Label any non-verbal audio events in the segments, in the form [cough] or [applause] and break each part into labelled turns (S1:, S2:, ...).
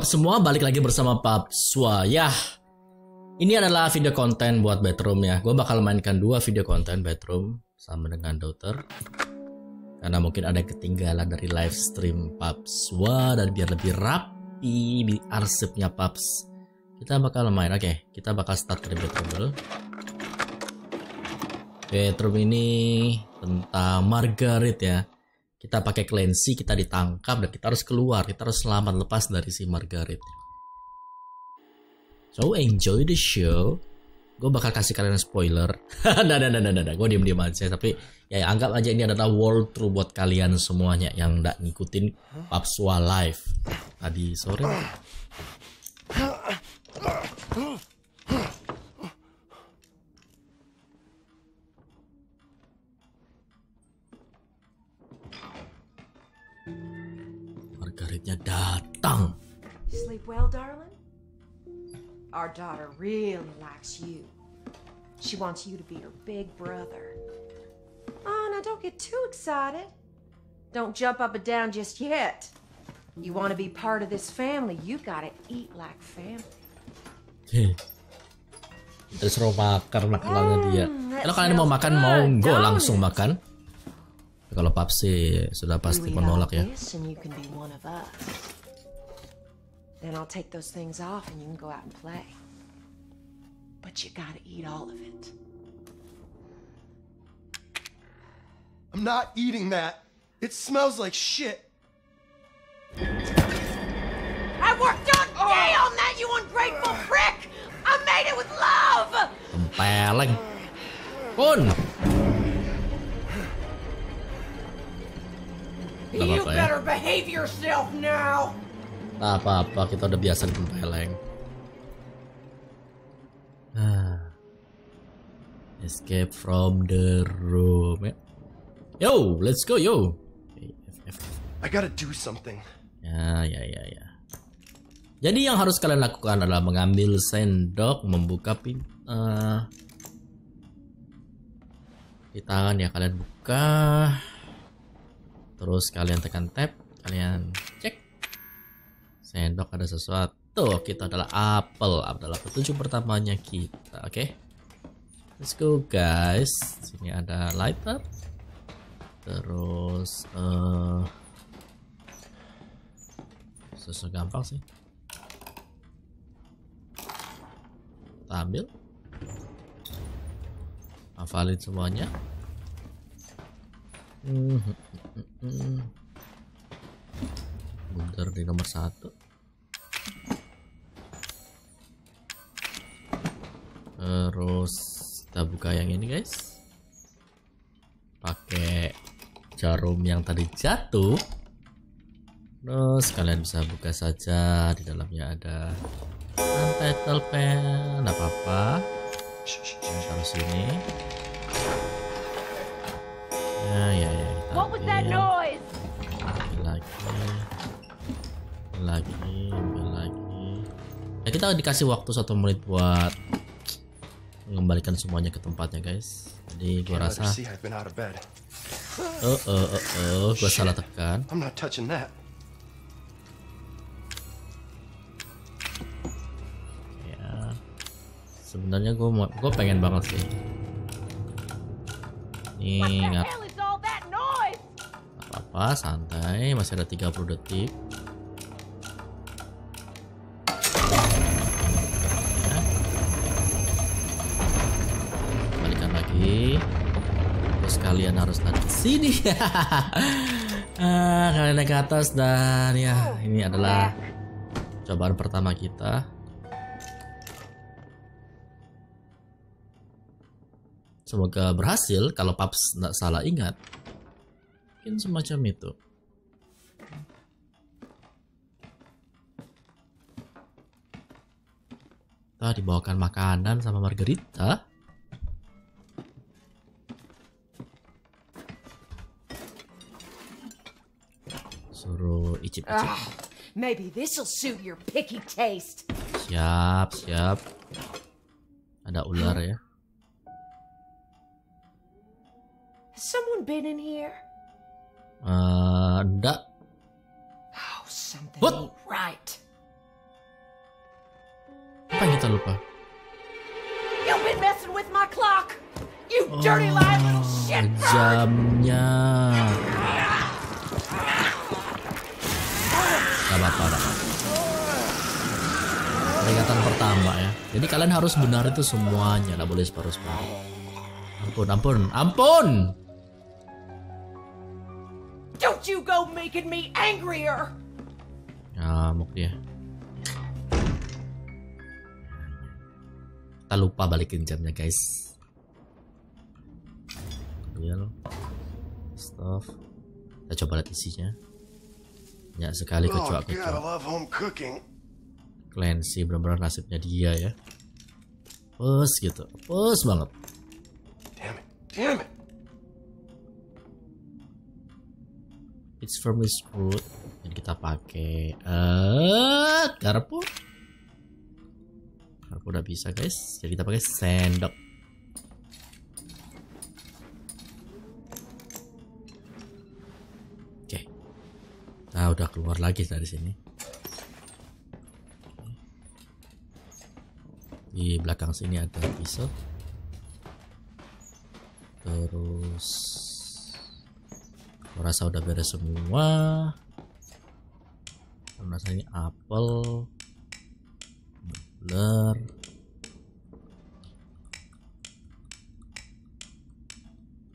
S1: pub semua, balik lagi bersama Papswa. Ya, ini adalah video konten buat bedroom ya. Gue bakal mainkan dua video konten bedroom sama dengan daughter. Karena mungkin ada ketinggalan dari live stream Papswa dan biar lebih rapi di arsipnya Paps. Kita bakal main, oke. kita bakal start dari bedroom dulu. Bedroom ini tentang Margaret ya kita pakai Clancy, kita ditangkap dan kita harus keluar, kita harus selamat lepas dari si Margaret. So enjoy the show. Gue bakal kasih kalian spoiler. [laughs] nah, nah, nah, nah, nah, gue diem aja. Tapi ya, ya anggap aja ini adalah world true buat kalian semuanya yang nggak ngikutin Papswa live tadi sore.
S2: Our daughter really likes you. She wants you to be her big brother. Oh, now don't get too excited. Don't jump up and down just yet. You want to be part of this family, you gotta eat like family. [laughs]
S1: Terus suruh makan makanannya dia. Hmm, Kalau kalian mau makan, mau go langsung makan. Kalau Papsi sudah pasti menolak ya.
S2: Then I'll take those things off and you can go out and play. But you gotta eat all of it.
S3: I'm not eating that. It smells like shit.
S2: I worked all day on that, you ungrateful prick! I made it with love!
S1: Tempeleng. Pun.
S2: You
S1: apa-apa
S2: better behave yourself now!
S1: Tak apa-apa, kita udah biasa ditempeleng. Ah. Escape from the room. ya. Yo, let's go yo.
S3: I gotta do something.
S1: Ya, ya, ya, ya. Jadi yang harus kalian lakukan adalah mengambil sendok, membuka pintu. di tangan ya kalian buka. Terus kalian tekan tab, kalian. Sendok ada sesuatu. Kita adalah apel, adalah petunjuk pertamanya kita, oke? Let's go guys. Sini ada light up. Terus eh susah gampang sih. Kita ambil. Hafalin semuanya. Hmm, hmm, hmm, hmm. Bunter di nomor satu. Terus kita buka yang ini guys. Pakai jarum yang tadi jatuh. Terus kalian bisa buka saja di dalamnya ada untitled pen, apa apa. Taruh sini. Ya ya ya. Kita ambil. lagi lagi ambil lagi ya kita dikasih waktu satu menit buat mengembalikan semuanya ke tempatnya guys. Jadi gua rasa oh oh oh oh gua salah tekan.
S3: I'm not touching that.
S1: ya. Sebenarnya gua mau gua pengen banget sih. Ini nggak apa-apa santai. Masih ada 30 detik Ya. balikan lagi terus kalian harus naik ke sini. [laughs] Ah, kalian naik ke atas dan ya ini adalah cobaan pertama kita. Semoga berhasil. Kalau Paps nggak salah ingat mungkin semacam itu. Kita dibawakan makanan sama Margarita suruh icip-icip
S2: Ah, maybe this'll suit your picky taste.
S1: siap siap ada ular ya
S2: Has someone been in here?
S1: Eh, enggak
S2: Oh, something
S1: What?
S2: ain't right.
S1: kita lupa.
S2: You've been messing with my clock! You dirty lying little shit bird!
S1: Jamnya. Gak apa-apa. gak. Peringatan pertama ya. Jadi kalian harus benar itu semuanya, nggak boleh separuh-separuh. Ampun, ampun, ampun.
S2: Don't you go making me angrier!
S1: Ngamuk dia. Kita lupa balikin jamnya guys. Ambil. Stop. Kita coba lihat isinya. Banyak sekali
S3: Oh, God, I
S1: kecoak-kecoak.
S3: love home cooking.
S1: Clancy benar-benar nasibnya dia ya. Pes gitu. Pes banget.
S3: Damn it. Damn it.
S1: It's firmly screwed. Dan kita pakai eh garpu. Garpu udah bisa guys. Jadi kita pakai sendok. Nah udah keluar lagi dari sini. Di belakang sini ada pisau. Terus Gua rasa udah beres semua. Dan rasa ini apel, blur,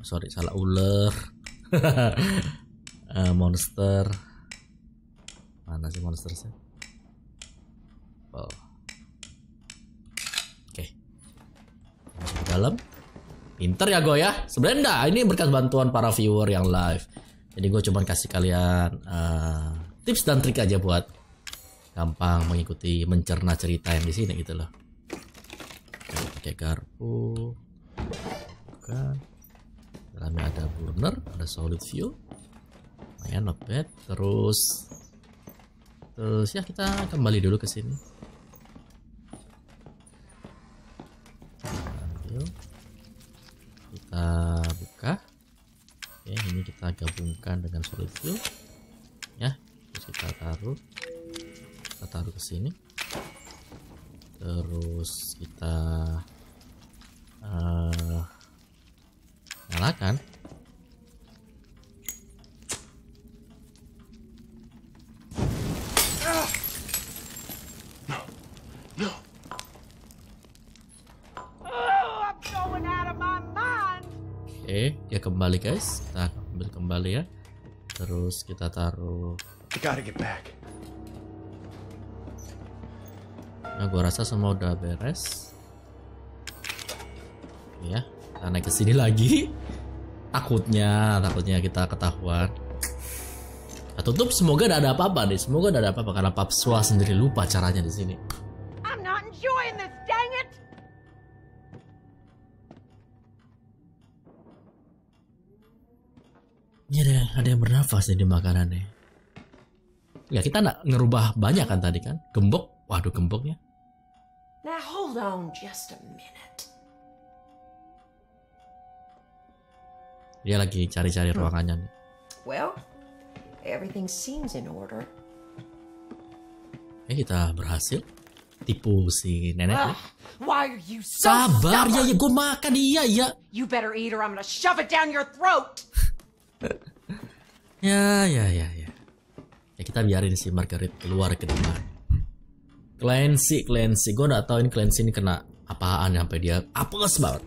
S1: sorry salah ular, Eh, [laughs] monster, mana sih monster sih? Oh. Oke, masuk ke dalam. Pinter ya gue ya. Sebenarnya enggak, ini berkat bantuan para viewer yang live. Jadi gue cuman kasih kalian eh, tips dan trik aja buat gampang mengikuti mencerna cerita yang di sini gitu loh. Oke, pakai garpu. Bukan. Dalamnya ada burner, ada solid view. Lumayan not bad. Terus terus ya kita kembali dulu ke sini. Kita buka. Oke ini kita gabungkan dengan solid view. Ya terus kita taruh. Kita taruh ke sini. Terus kita eh, nyalakan kembali guys kita ambil kembali ya terus kita taruh
S3: I gotta get back.
S1: Nah, gua rasa semua udah beres. Ya, kita naik ke sini lagi. Takutnya, takutnya kita ketahuan. Nah, tutup semoga tidak ada apa-apa nih. Semoga tidak ada apa-apa karena Papswa sendiri lupa caranya di sini. Ada yang bernafas nih di makanannya. Ya kita nggak ngerubah banyak kan tadi kan? Gembok, waduh gemboknya.
S2: Now hold on just a minute.
S1: Dia lagi cari-cari ruangannya nih.
S2: Well, everything seems in order.
S1: Eh kita berhasil tipu si nenek. Nih.
S2: why are you so
S1: Sabar ya,
S2: stubborn?
S1: ya gue makan iya ya.
S2: You better eat or I'm gonna shove it down your throat! [laughs]
S1: Ya, ya, ya, ya. Ya kita biarin si Margaret keluar ke depan. Clancy, Clancy. Gue gak tahu ini Clancy ini kena apaan sampai dia apes banget.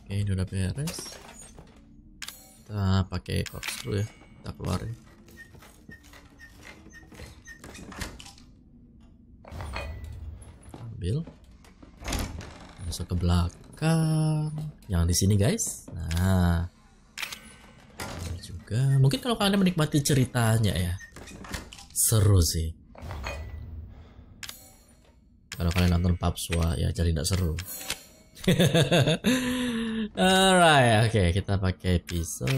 S1: Oke, ini udah beres. Kita pakai corkscrew ya. Kita keluarin. Ambil masuk ke belakang yang di sini guys. Nah. Ini juga. Mungkin kalau kalian menikmati ceritanya ya. Seru sih. Kalau kalian nonton Papswa ya jadi tidak seru. [laughs] Alright oke. Kita pakai pisau.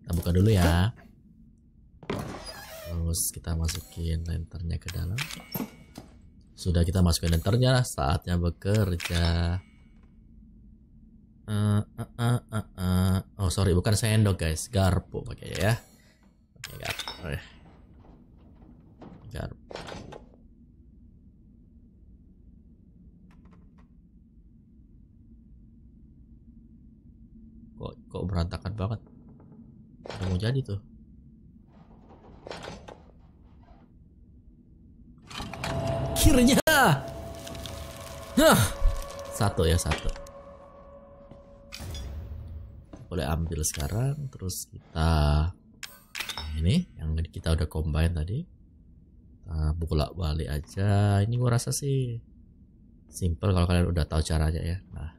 S1: Kita buka dulu ya. Terus kita masukin lanternnya ke dalam sudah kita masukin enternya, saatnya bekerja. Eh, eh, eh, eh, eh. Oh sorry, bukan sendok guys, garpu pakai ya. Oke. Got it. Kok kok berantakan banget? Mau jadi tuh. Akhirnya. Nah, satu ya satu. Boleh ambil sekarang, terus kita ini yang kita udah combine tadi. Kita bolak balik aja. Ini gua rasa sih simple kalau kalian udah tahu caranya ya. Nah,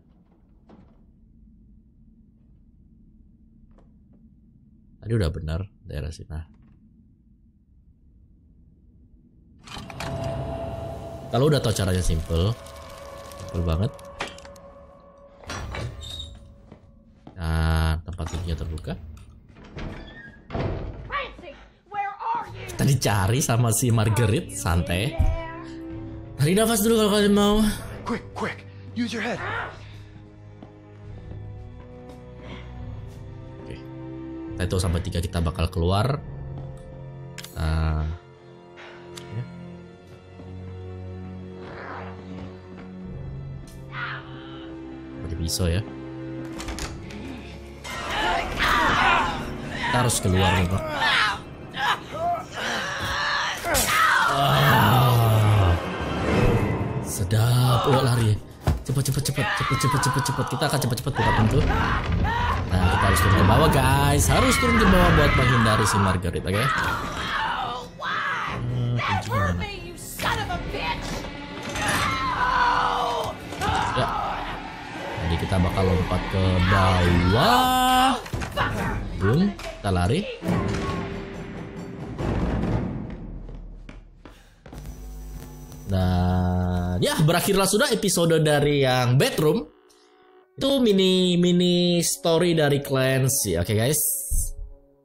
S1: tadi udah benar daerah sini. Nah, Kalau udah tahu caranya simple, simple banget. Nah, tempat tidurnya terbuka.
S2: Francie, where are you?
S1: Tadi cari sama si Margaret, santai. Tarik nafas dulu kalau kalian mau.
S3: Quick, quick. Use your head.
S1: Oke. Kita hitung sampai tiga kita bakal keluar. Pisau ya. Kita harus keluar nih, Pak. Ah. Sedap. Oh, lari. Cepat cepat cepat cepat cepat cepat cepat. Kita akan cepat cepat buka pintu. Nah, kita harus turun ke bawah, guys. Harus turun ke bawah buat menghindari si Margaret, oke? Hmm, kita bakal lompat ke bawah. Boom, kita lari. Dan ya berakhirlah sudah episode dari yang bedroom. Itu mini mini story dari Clancy. Oke guys.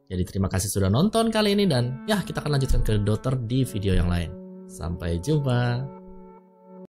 S1: Jadi terima kasih sudah nonton kali ini dan ya kita akan lanjutkan ke Daughter di video yang lain. Sampai jumpa.